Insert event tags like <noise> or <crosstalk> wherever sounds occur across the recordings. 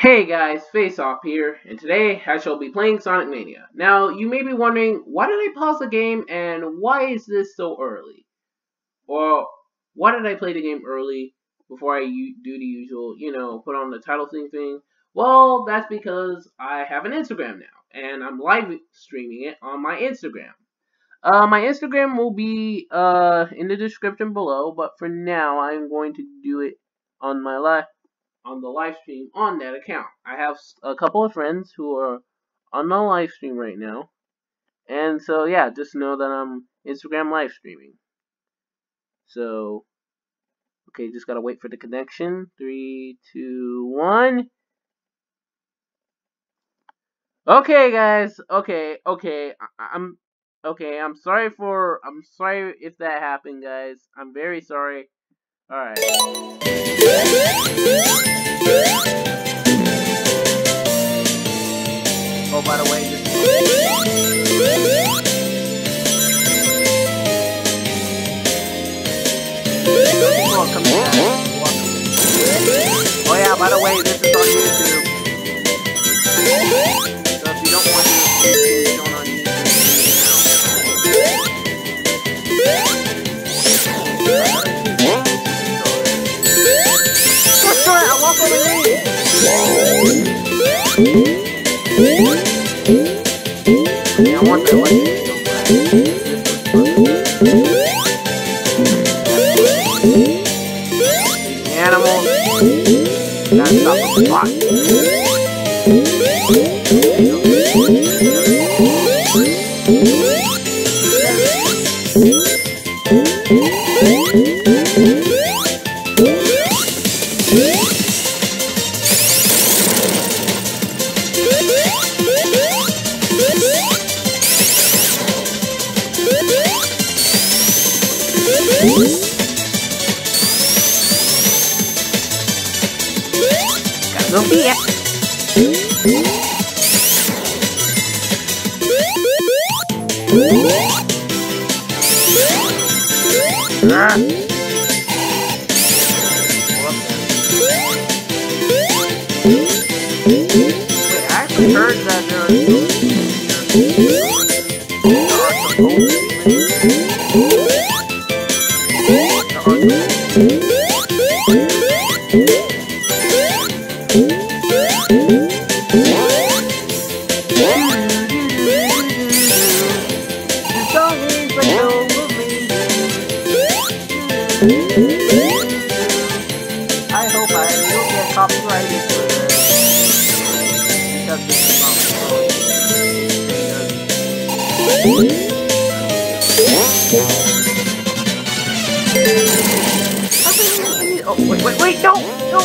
Hey guys, Faithsop here, and today I shall be playing Sonic Mania. Now, you may be wondering, why did I pause the game, and why is this so early? Or, why did I play the game early, before I do the usual, you know, put on the title thing thing? Well, that's because I have an Instagram now, and I'm live streaming it on my Instagram. Uh, my Instagram will be, uh, in the description below, but for now, I'm going to do it on my live on the live stream on that account. I have a couple of friends who are on the live stream right now. And so, yeah, just know that I'm Instagram live streaming. So, okay, just gotta wait for the connection. Three, two, one. Okay, guys. Okay, okay. I I'm okay. I'm sorry for. I'm sorry if that happened, guys. I'm very sorry. All right. Oh, by the way, this Oh yeah, by the way, this is on YouTube. Música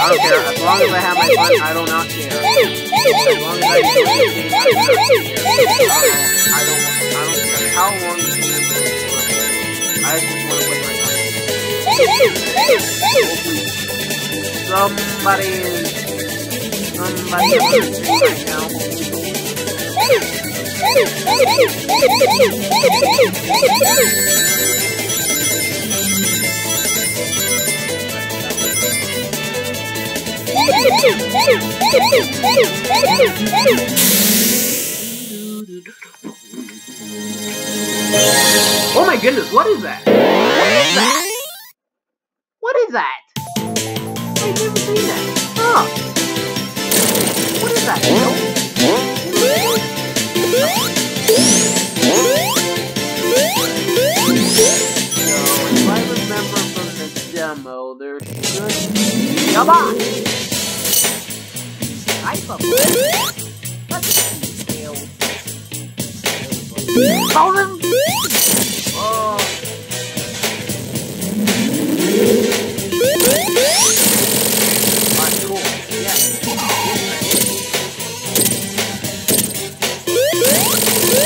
I don't care. As long as I have my fun, I do not care. As long as I do I don't, I don't care how long the game is. I just want to play my Somebody, somebody right now. Oh my goodness, what is that? What is that? Come on! type of! Oh.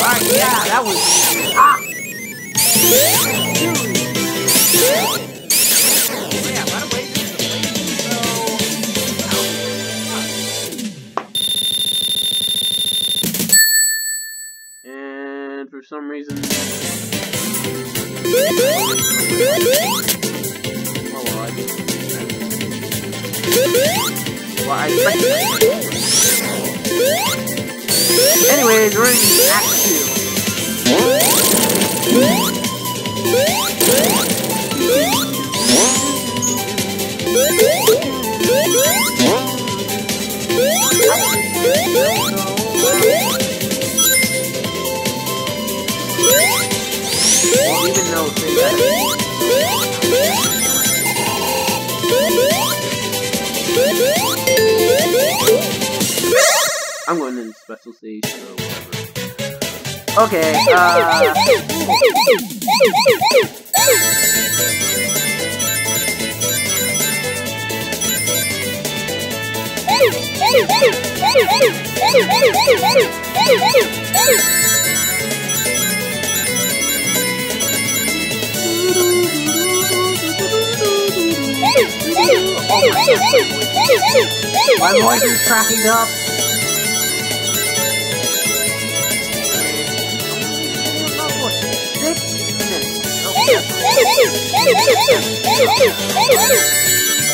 Alright, yeah, that was... reason... Special stage or whatever. Okay, uh... My voice is cracking up.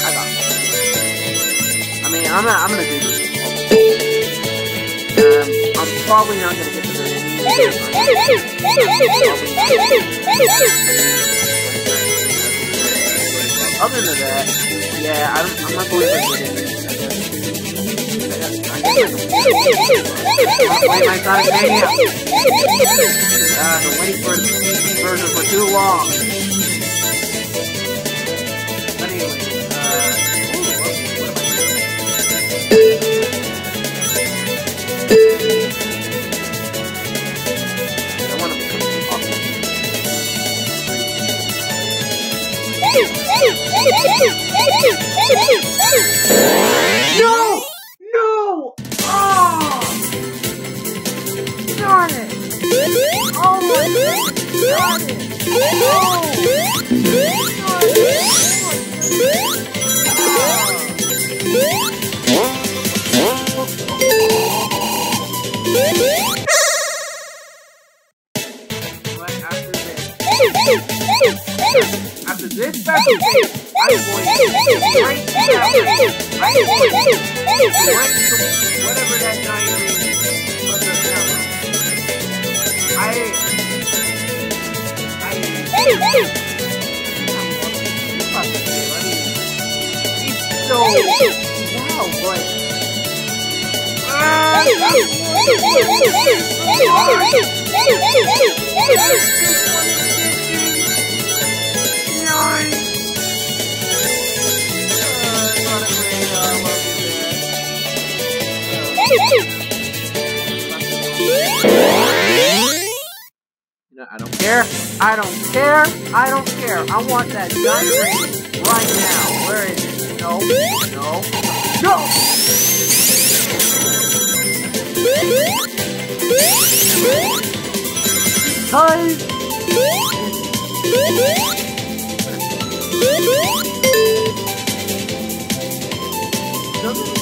I got it. I mean, I'm not, I'm gonna do this. Um, I'm probably not gonna get to the. Other than that, yeah, I'm, I'm not going to get it. Play my Sonic Mania! Uh, I've been waiting for this version for too long. But anyway, uh, ooh, what, what am I doing? I want to become popular. <laughs> <laughs> whatever that giant is. I. So. Wow, but. I don't care. I don't care. I don't care. I want that giant ring right now. Where is it? No. No. No! Because doesn't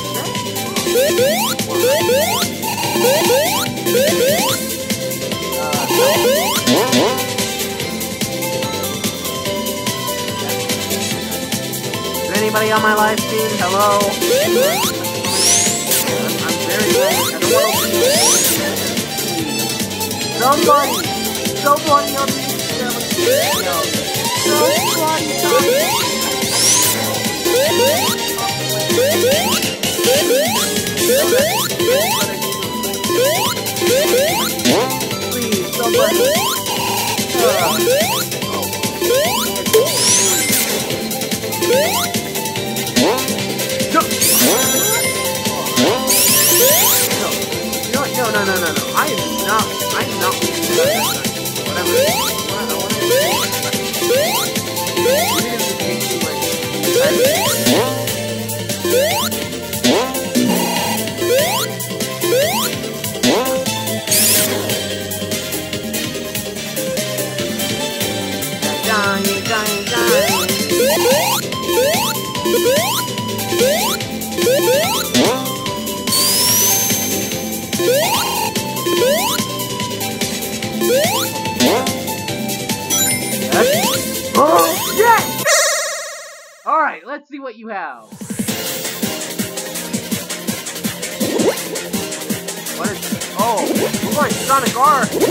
anybody on my live stream? Hello? I'm, I'm very Somebody! Somebody on the video! Somebody! Please, somebody! Uh, I am not. I am not Whatever. I want to Dying, Sonic R.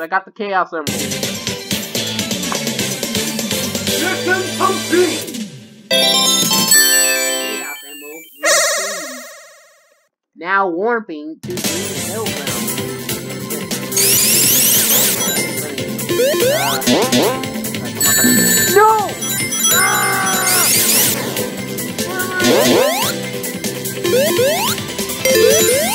I got the Chaos Emerald. Chaos Emerald received. Now warping to Green Hill Realm. Uh,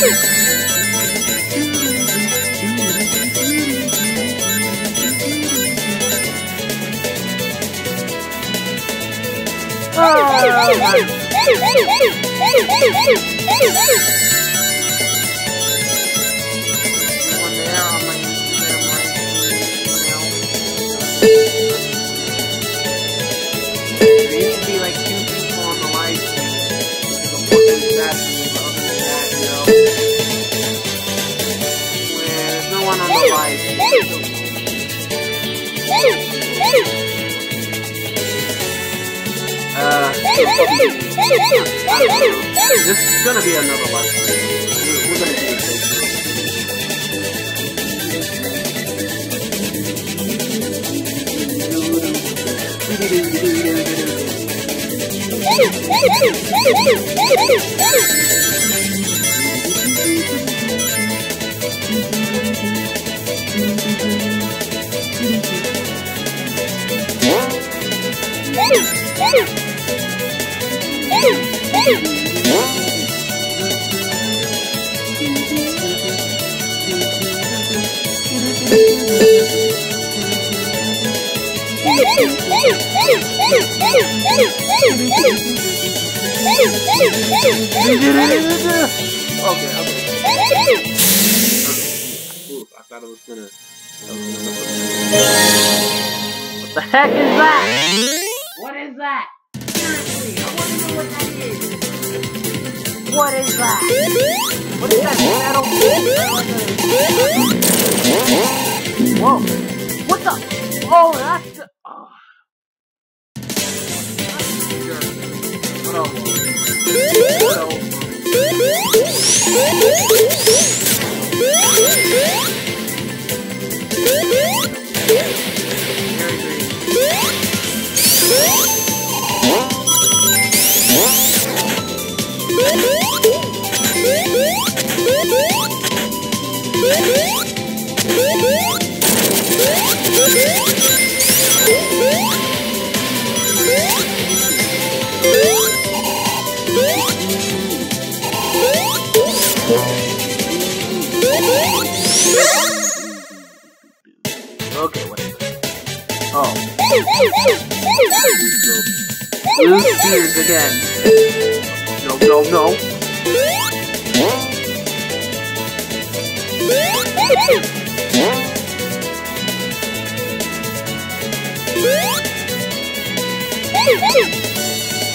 no! One this is gonna be another it what the heck is that? What is that? What is that? What is that metal? Whoa! What the? Oh, that's the. Oh. What else? What else? Blue spears again. No, no, no.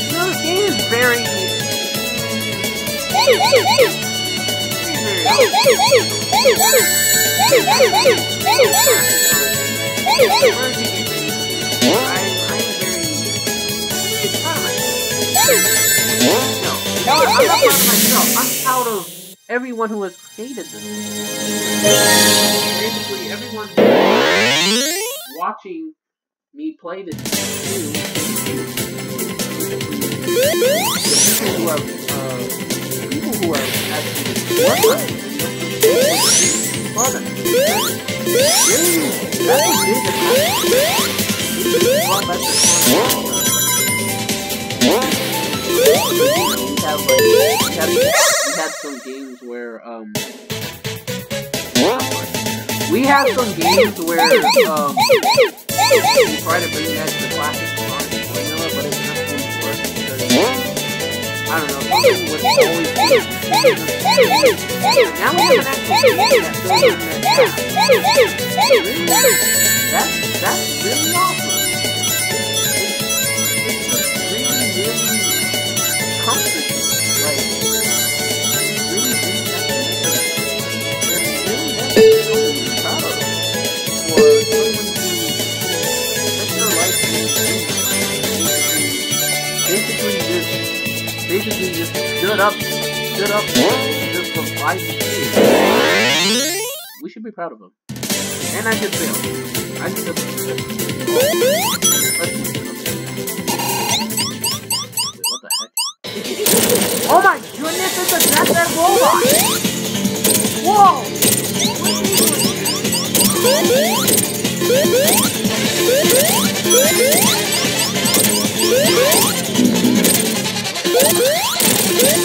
This game is very... I'm proud of everyone who has created this. Basically, everyone watching me play this game. People who have, uh, people who have actually worked on and product. Really, that's a big accomplishment. Brought back the we have like we had, we had some games where um we had some games where um we try to bring back the classic formula, but it's not going to work because I don't know something was always. Now we have an? That's that's really awesome. Basically just stood up, stood up, and just for five years. We should be proud of him. And I just failed. I just. What the heck? Oh my goodness, it's a Death Egg robot! Whoa! Oh, dream. <laughs>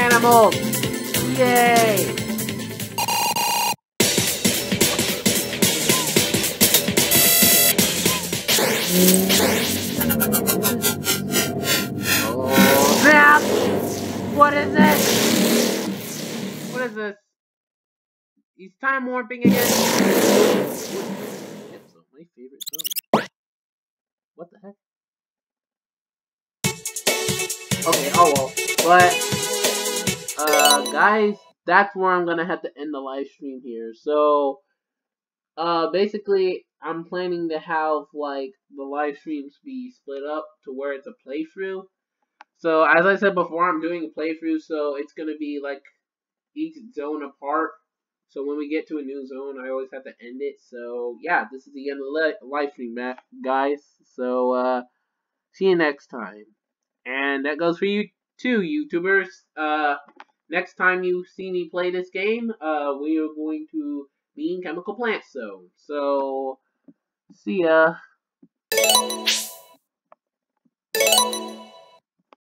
animal! Yay! Oh! What is this? What is this? He's time warping again. It's my favorite song. What the heck? Okay, oh well. What? Uh, guys, that's where I'm gonna have to end the live stream here. So, uh, basically, I'm planning to have, like, the live streams be split up to where it's a playthrough. So, as I said before, I'm doing a playthrough, so it's gonna be, like, each zone apart. So when we get to a new zone, I always have to end it. So yeah, this is the end of the live stream, guys. So uh, see you next time. And that goes for you too, YouTubers. Uh, next time you see me play this game, uh, we are going to be in Chemical Plant Zone. So see ya.